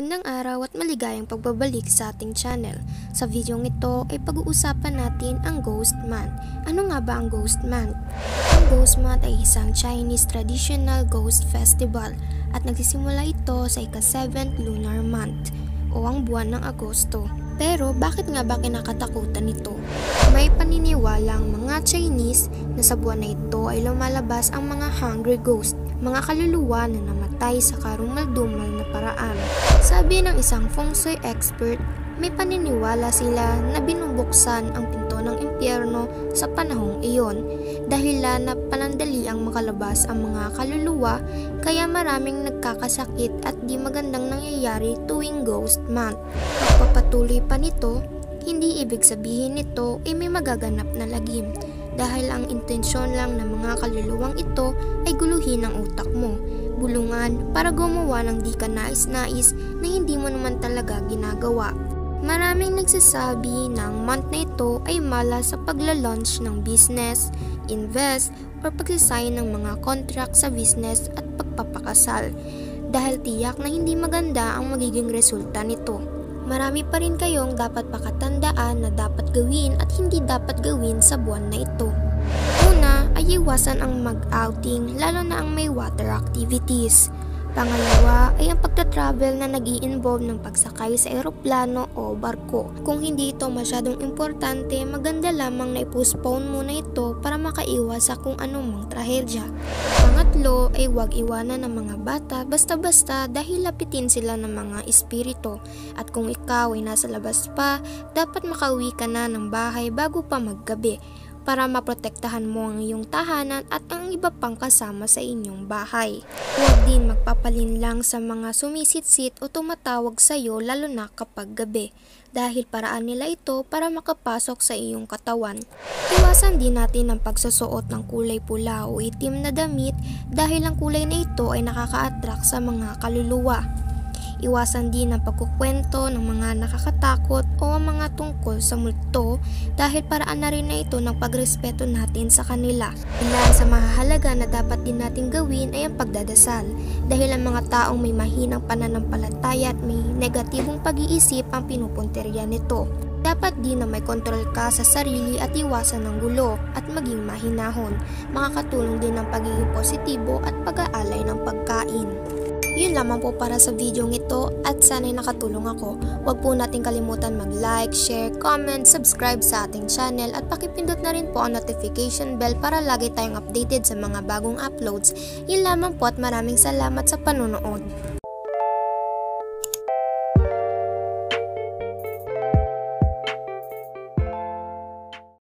Magandang araw at maligayang pagbabalik sa ating channel. Sa videong ito ay pag-uusapan natin ang Ghost Month. Ano nga ba ang Ghost Month? Ang Ghost Month ay isang Chinese traditional ghost festival at nagsisimula ito sa ika-7th lunar month o ang buwan ng Agosto. Pero bakit nga ba kinakatakutan ito? May paniniwalang mga Chinese na sa buwan na ito ay lumalabas ang mga hungry ghost, mga kaluluwa na namatay sa karumal-dumal na paraan. Sabi ng isang feng shui expert, may paniniwala sila na binubuksan ang pinto ng impyerno sa panahong iyon dahilan na panandali ang makalabas ang mga kaluluwa kaya maraming nagkakasakit at di magandang nangyayari tuwing ghost month. Pagpapatuloy pa nito, hindi ibig sabihin nito ay may magaganap na lagim dahil ang intensyon lang ng mga kaluluwang ito ay guluhin ang utak mo bulungan para gumawa ng di ka nais-nais na hindi mo naman talaga ginagawa. Maraming nagsasabi na ang month na ito ay mala sa pagla-launch ng business, invest, or pagsisign ng mga contract sa business at pagpapakasal dahil tiyak na hindi maganda ang magiging resulta nito. Marami pa rin kayong dapat pakatandaan na dapat gawin at hindi dapat gawin sa buwan na ito. Iwasan ang mag-outing lalo na ang may water activities. Pangalawa ay ang pagta-travel na nag involve ng pagsakay sa eroplano o barko. Kung hindi ito masyadong importante, maganda lamang na i-postpone muna ito para makaiwas sa kung anumang trahedya. Pangatlo ay huwag iwanan ng mga bata basta-basta dahil lapitin sila ng mga espiritu. At kung ikaw ay nasa labas pa, dapat makauwi ka na ng bahay bago pa maggabi para maprotektahan mo ang iyong tahanan at ang iba pang kasama sa inyong bahay. Huwag din magpapalinlang sa mga sumisitsit o tumatawag sa iyo lalo na kapag gabi dahil paraan nila ito para makapasok sa iyong katawan. Iwasan din natin ang pagsusuot ng kulay pula o itim na damit dahil ang kulay na ito ay nakaka-attract sa mga kaluluwa. Iwasan din ang pagkukwento ng mga nakakatakot o mga tungkol sa multo dahil paraan na rin na ito ng pagrespeto natin sa kanila. Ilan sa mahalaga na dapat din natin gawin ay ang pagdadasal dahil ang mga taong may mahinang pananampalataya at may negatibong pag-iisip ang pinupunterya nito. Dapat din na may kontrol ka sa sarili at iwasan ng gulo at maging mahinahon. Makakatulong din ang pagiging positibo at pag-aalay ng pagkain. Yun lamang po para sa video ito at sana'y nakatulong ako. Huwag po natin kalimutan mag-like, share, comment, subscribe sa ating channel at pakipindot na rin po ang notification bell para lagi tayong updated sa mga bagong uploads. Yun lamang po at maraming salamat sa panonood.